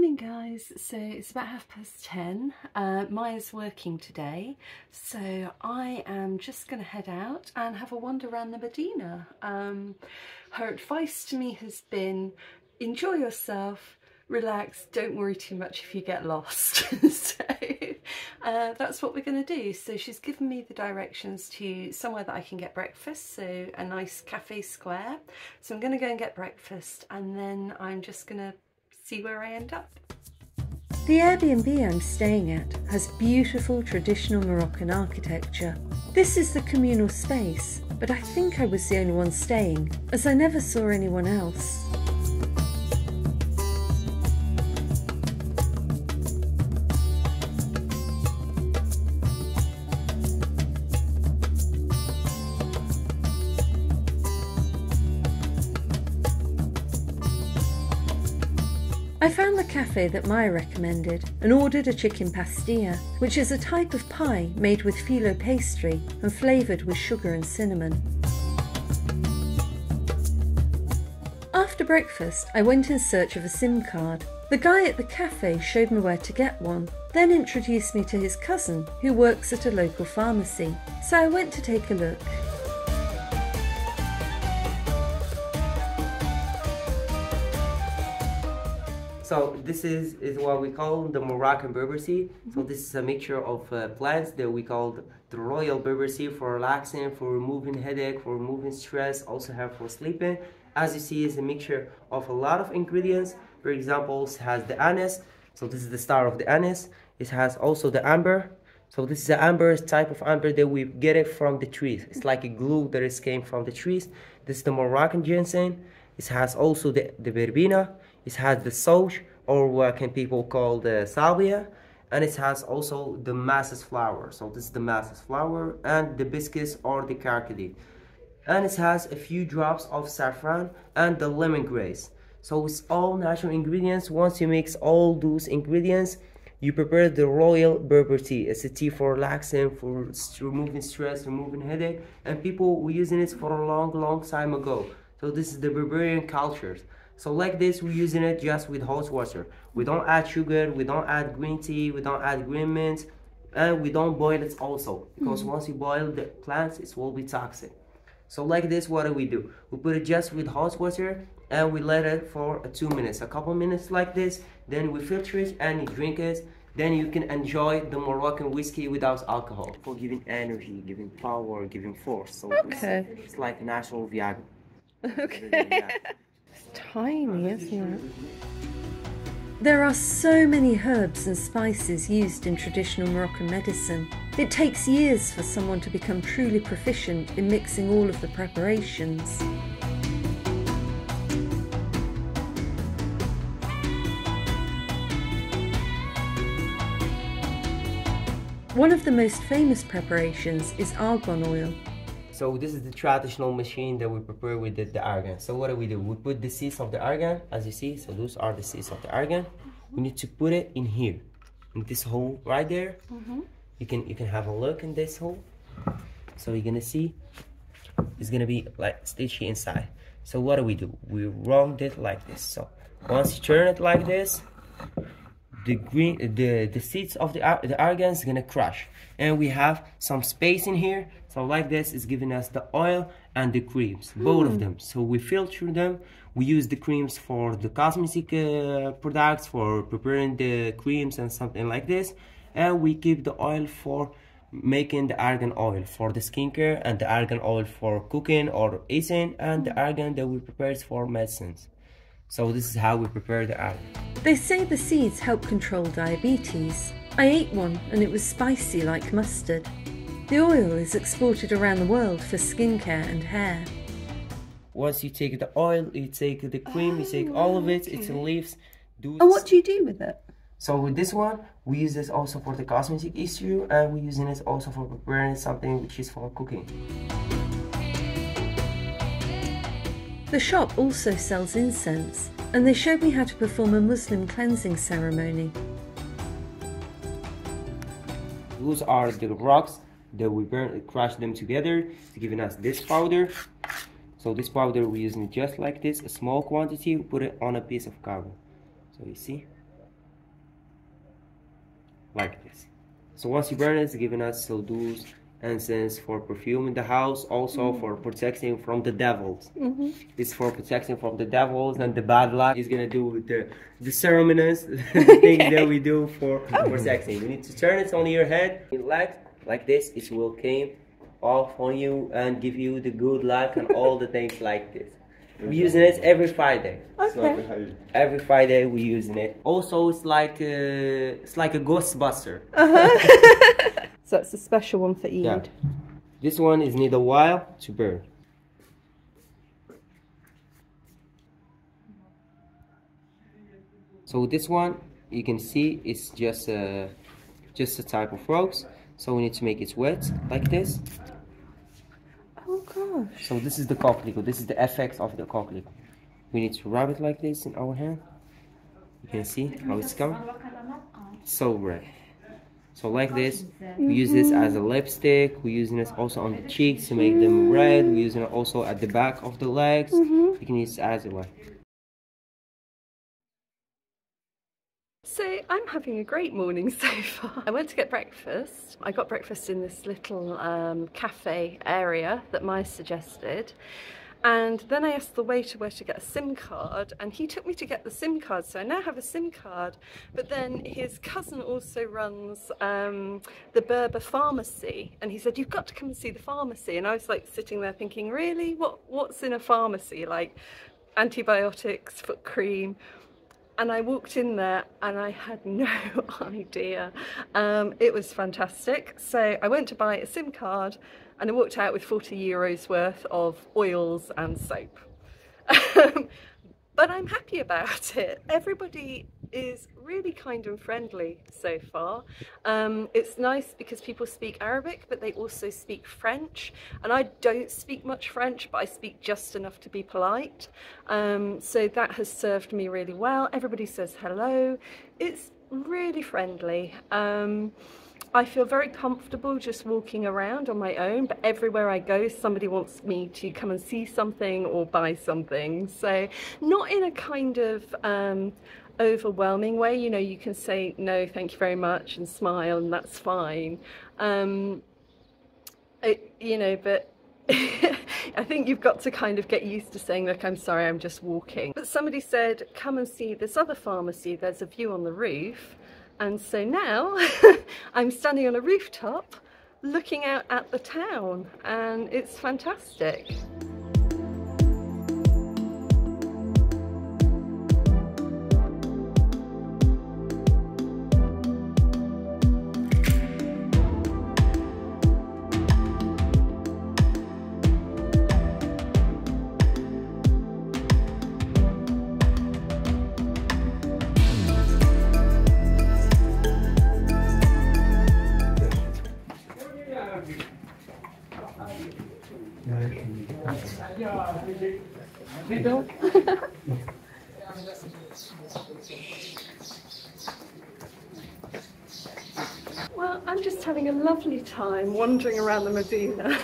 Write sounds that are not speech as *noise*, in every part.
Morning guys, so it's about half past ten. Uh, Maya's working today, so I am just going to head out and have a wander around the Medina. Um, her advice to me has been enjoy yourself, relax, don't worry too much if you get lost. *laughs* so uh, that's what we're going to do. So she's given me the directions to somewhere that I can get breakfast, so a nice cafe square. So I'm going to go and get breakfast and then I'm just going to see where I end up. The Airbnb I'm staying at has beautiful traditional Moroccan architecture. This is the communal space, but I think I was the only one staying, as I never saw anyone else. I found the cafe that Maya recommended and ordered a chicken pastilla, which is a type of pie made with phyllo pastry and flavoured with sugar and cinnamon. After breakfast, I went in search of a SIM card. The guy at the cafe showed me where to get one, then introduced me to his cousin, who works at a local pharmacy. So I went to take a look. So this is, is what we call the Moroccan Berber seed. Mm -hmm. So this is a mixture of uh, plants that we call the royal Berber seed for relaxing, for removing headache, for removing stress, also have for sleeping. As you see, it's a mixture of a lot of ingredients. For example, it has the anise. So this is the star of the anise. It has also the amber. So this is the amber type of amber that we get it from the trees. It's like a glue that is came from the trees. This is the Moroccan ginseng. It has also the, the verbena. It has the Soch, or what can people call the salvia, and it has also the masses flower. So this is the masses flower and the hibiscus or the carcadine. And it has a few drops of saffron and the lemon lemongrass. So it's all natural ingredients. Once you mix all those ingredients, you prepare the royal Berber tea. It's a tea for relaxing, for removing stress, removing headache, and people were using it for a long, long time ago. So this is the Berberian cultures. So like this, we're using it just with hot water. We don't add sugar, we don't add green tea, we don't add green mint, and we don't boil it also. Because mm -hmm. once you boil the plants, it will be toxic. So like this, what do we do? We put it just with hot water and we let it for two minutes, a couple minutes like this. Then we filter it and you drink it. Then you can enjoy the Moroccan whiskey without alcohol for giving energy, giving power, giving force. So okay. it's, it's like natural Viagra. *laughs* Okay tiny, isn't it? There are so many herbs and spices used in traditional Moroccan medicine. It takes years for someone to become truly proficient in mixing all of the preparations. One of the most famous preparations is argan oil, so this is the traditional machine that we prepare with the, the argan. So what do we do? We put the seeds of the argan, as you see. So those are the seeds of the argan. We need to put it in here, in this hole right there. Mm -hmm. You can you can have a look in this hole. So you're gonna see, it's gonna be like stitchy inside. So what do we do? We round it like this. So once you turn it like this, the green the the seeds of the the argan is gonna crush. And we have some space in here. So like this is giving us the oil and the creams both of hmm. them. So we filter them. We use the creams for the cosmetic uh, products for preparing the creams and something like this. And we keep the oil for making the argan oil for the skincare and the argan oil for cooking or eating and the argan that we prepare for medicines so this is how we prepare the argan they say the seeds help control diabetes. I ate one and it was spicy like mustard. The oil is exported around the world for skincare and hair. Once you take the oil, you take the cream, you take all of it, okay. it's leaves. Do and what do you do with it? So with this one, we use this also for the cosmetic issue and we're using it also for preparing something which is for cooking. The shop also sells incense and they showed me how to perform a Muslim cleansing ceremony. Those are the rocks that we burn, crush them together giving us this powder. So this powder we're using just like this, a small quantity, put it on a piece of carbon. So you see, like this. So once you burn it, it's giving us sildus, incense for perfume in the house, also for protecting from the devils. It's for protecting from the devils and the bad luck. It's gonna do with the the ceremonies, *laughs* *laughs* things that we do for protecting. You need to turn it on your head, like like this. It will came off on you and give you the good luck and all the things like this. We're using it every Friday. Okay. Every Friday we're using it. Also, it's like a, it's like a Ghostbuster. *laughs* So it's a special one for Eid. Yeah. This one is need a while to burn. So this one you can see it's just a just a type of rose. So we need to make it wet like this. Oh gosh. So this is the coquelicot. This is the effect of the coquelicot. We need to rub it like this in our hand. You can see how it's coming. So red. So like this, we use this as a lipstick. We're using it also on the cheeks to make them red. We're using it also at the back of the legs. You can use it as well. So I'm having a great morning *laughs* so far. I went to get breakfast. I got breakfast in this little um, cafe area that Maya suggested. And then I asked the waiter where to get a SIM card, and he took me to get the SIM card. So I now have a SIM card. But then his cousin also runs um, the Berber pharmacy, and he said you've got to come and see the pharmacy. And I was like sitting there thinking, really, what what's in a pharmacy? Like antibiotics, foot cream, and I walked in there and I had *laughs* no idea. Um, it was fantastic. So I went to buy a SIM card and I walked out with 40 euros worth of oils and soap. *laughs* But I'm happy about *laughs* it. Everybody is really kind and friendly so far. Um, it's nice because people speak Arabic, but they also speak French. And I don't speak much French, but I speak just enough to be polite. Um, so that has served me really well. Everybody says hello. It's really friendly. Um, I feel very comfortable just walking around on my own, but everywhere I go, somebody wants me to come and see something or buy something. So, not in a kind of um, overwhelming way. You know, you can say no, thank you very much, and smile, and that's fine. Um, it, you know, but *laughs* I think you've got to kind of get used to saying, look, I'm sorry, I'm just walking. But somebody said, come and see this other pharmacy, there's a view on the roof. And so now *laughs* I'm standing on a rooftop looking out at the town, and it's fantastic. *laughs* Well, I'm just having a lovely time wandering around the Medina.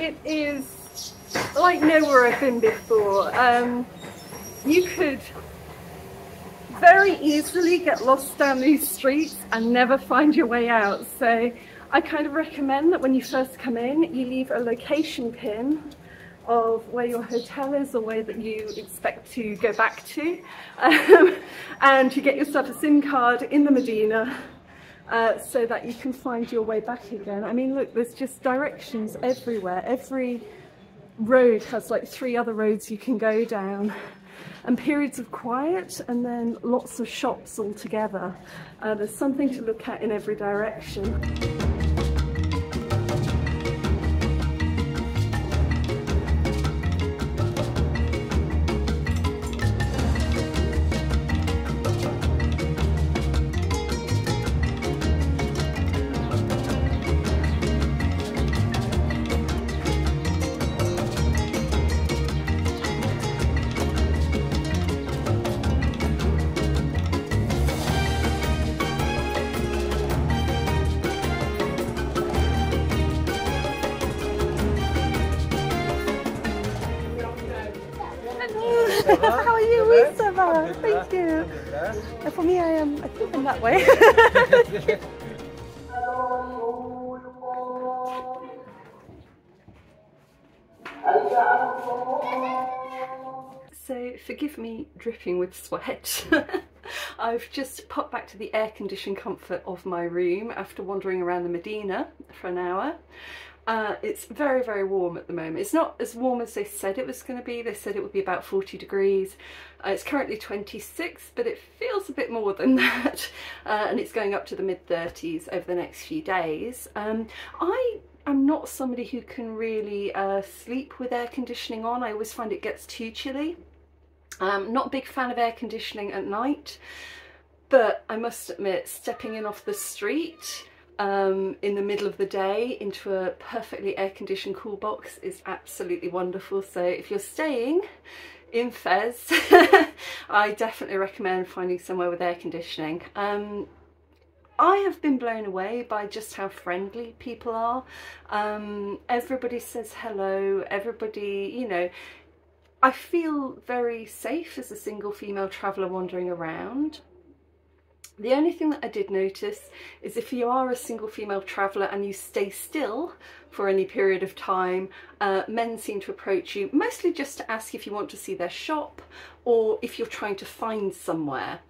It is like nowhere I've been before. Um, you could very easily get lost down these streets and never find your way out. So I kind of recommend that when you first come in, you leave a location pin of where your hotel is or where that you expect to go back to. Um, and you get yourself a SIM card in the Medina uh, so that you can find your way back again. I mean, look, there's just directions everywhere. Every road has like three other roads you can go down and periods of quiet and then lots of shops all together. Uh, there's something to look at in every direction. sweet. Thank you. And for me, I am. I think I'm that way. *laughs* so forgive me dripping with sweat. *laughs* I've just popped back to the air-conditioned comfort of my room after wandering around the Medina for an hour uh, it's very, very warm at the moment. It's not as warm as they said it was going to be. They said it would be about 40 degrees. Uh, it's currently 26, but it feels a bit more than *laughs* that. Uh, and it's going up to the mid 30s over the next few days. Um, I am not somebody who can really uh, sleep with air conditioning on. I always find it gets too chilly. Um, not a big fan of air conditioning at night, but I must admit, stepping in off the street um, in the middle of the day into a perfectly air-conditioned cool box is absolutely wonderful. So if you're staying in Fez, *laughs* I definitely recommend finding somewhere with air conditioning. Um, I have been blown away by just how friendly people are. Um, everybody says hello, everybody, you know, I feel very safe as a single female traveller wandering around. The only thing that I did notice is if you are a single female traveller and you stay still for any period of time, uh, men seem to approach you mostly just to ask if you want to see their shop or if you're trying to find somewhere.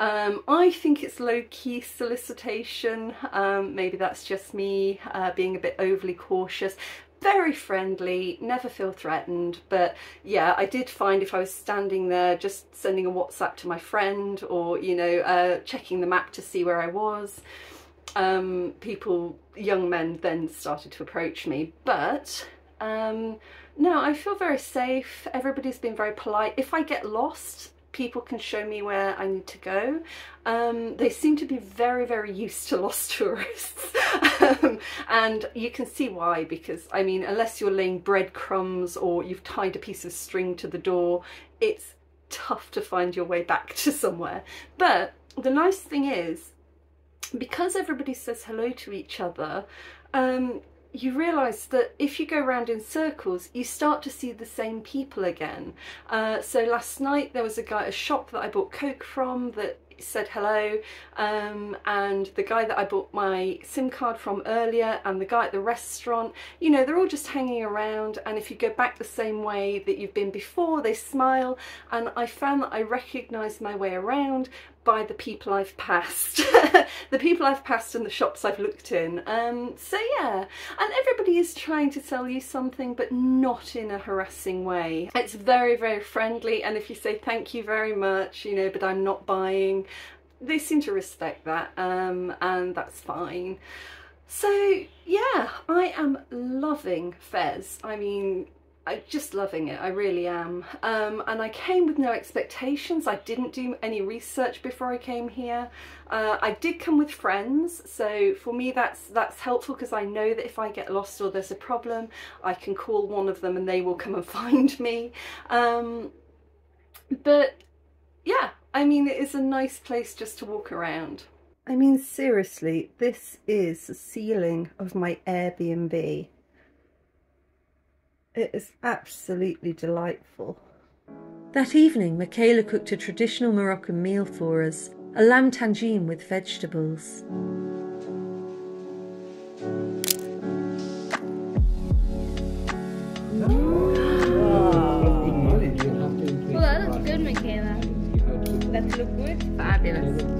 Um, I think it's low-key solicitation, um, maybe that's just me uh, being a bit overly cautious, very friendly, never feel threatened. But yeah, I did find if I was standing there just sending a WhatsApp to my friend or, you know, uh, checking the map to see where I was, um, people, young men then started to approach me. But um, no, I feel very safe. Everybody's been very polite. If I get lost, people can show me where I need to go. Um, they seem to be very, very used to lost *laughs* tourists. um, and you can see why, because I mean, unless you're laying breadcrumbs or you've tied a piece of string to the door, it's tough to find your way back *laughs* to somewhere. But the nice thing is, because everybody says hello to each other, um, you realise that if you go around in circles, you start to see the same people again. Uh, so last night there was a guy, a shop that I bought Coke from that said hello um, and the guy that I bought my SIM card from earlier and the guy at the restaurant, you know, they're all just hanging around and if you go back the same way that you've been before, they smile and I found that I recognised my way around by the people I've passed, *laughs* the people I've passed and the shops I've looked in. Um, so yeah, and everybody is trying to sell you something, but not in a harassing way. It's very, very friendly, and if you say thank you very much, you know, but I'm not buying, they seem to respect that, um, and that's fine. So yeah, I am loving Fez. I mean, I'm just loving it, I really am. Um, and I came with no expectations, I didn't do any research before I came here. Uh, I did come with friends, so for me that's that's helpful because I know that if I get lost or there's a problem, I can call one of them and they will come and *laughs* find me. Um, but yeah, I mean it is a nice place just to walk around. I mean seriously, this is the ceiling of my Airbnb. It is absolutely delightful. That evening, Michaela cooked a traditional Moroccan meal for us, a lamb tangine with vegetables. Well, that looks good, Michaela. That look good? Fabulous.